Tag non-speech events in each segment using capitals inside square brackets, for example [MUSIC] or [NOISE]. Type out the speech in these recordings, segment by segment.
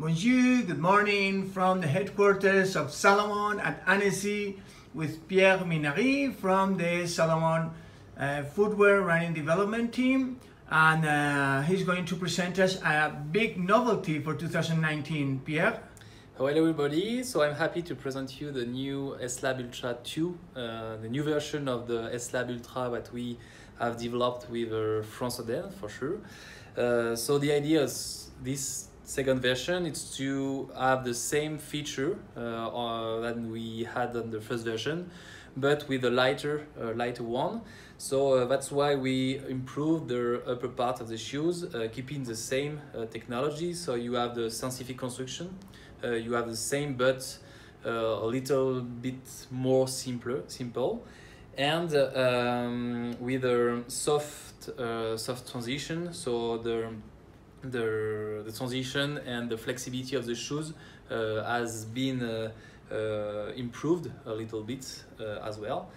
Bonjour, good morning from the headquarters of Salomon at Annecy with Pierre Minary from the Salomon uh, Footwear Running Development Team. And uh, he's going to present us a big novelty for 2019. Pierre? Hello everybody, so I'm happy to present you the new S-Lab Ultra 2, uh, the new version of the S-Lab Ultra that we have developed with uh, François D'Haene for sure. Uh, so the idea is this second version is to have the same feature uh, uh, than we had on the first version, but with a lighter, uh, lighter one. So uh, that's why we improved the upper part of the shoes, uh, keeping the same uh, technology. So you have the SensiFit construction, you have the same but a little bit more simpler, simple, and um, with a soft, soft transition. So the the, the transition and the flexibility of the shoes uh, has been uh, uh, improved a little bit as well.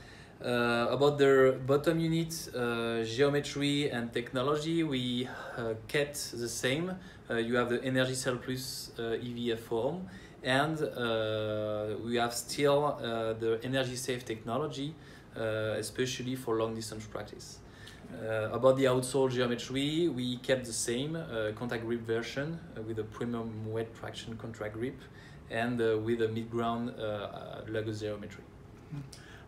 Uh, about the bottom unit uh, geometry and technology, we uh, kept the same. you have the Energy Cell Plus EVF form, and we have still the Energy Safe technology, especially for long distance practice. Uh, about the outsole geometry, we kept the same uh, Contagrip version uh, with a premium wet traction Contagrip and uh, with a mid-ground lugger geometry.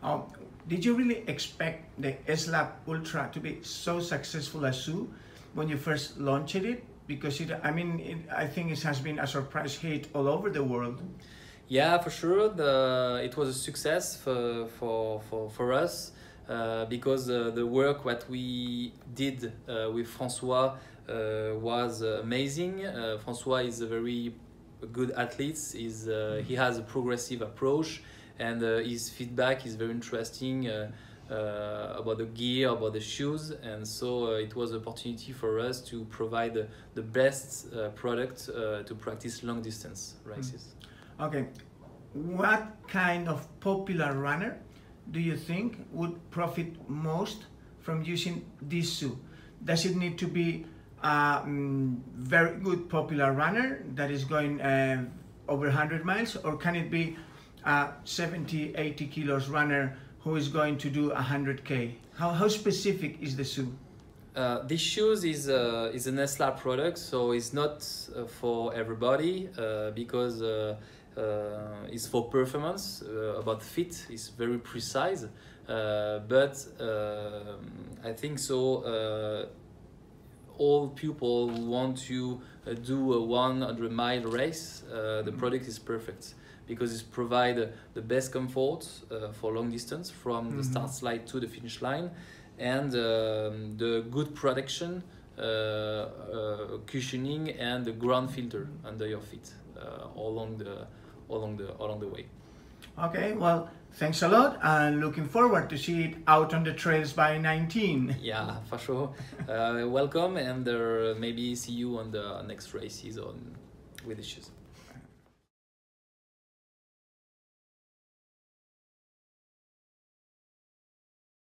Um, did you really expect the S-Lab Ultra to be so successful as you when you first launched it? Because it, I mean, it, I think it has been a surprise hit all over the world. Yeah, for sure. The, it was a success for, for, for, for us. Uh, because uh, the work that we did uh, with Francois was amazing. Francois is a very good athlete. He's, he has a progressive approach and his feedback is very interesting. Uh, about the gear, about the shoes, and so uh, it was an opportunity for us to provide the, the best uh, product to practice long distance races. Okay, what kind of popular runner do you think would profit most from using this shoe? Does it need to be a um, very good popular runner that is going uh, over 100 miles or can it be a 70, 80 kilos runner who is going to do 100k? How, how specific is the shoe? Uh, this shoes is uh, is an S-Lab product, so it's not uh, for everybody uh, because uh, uh, is for performance uh, about fit is very precise uh, but I think so all people who want to do a 100 mile race the mm-hmm. product is perfect because it provides the best comfort uh, for long distance from mm -hmm. the start mm-hmm. slide to the finish line and um, the good protection uh, uh, cushioning and the ground filter under your feet all along the along the along the way. Okay, well, thanks a lot, and looking forward to see it out on the trails by 19. [LAUGHS] Yeah, for sure. uh, welcome, and uh, maybe see you on the next races on with the shoes.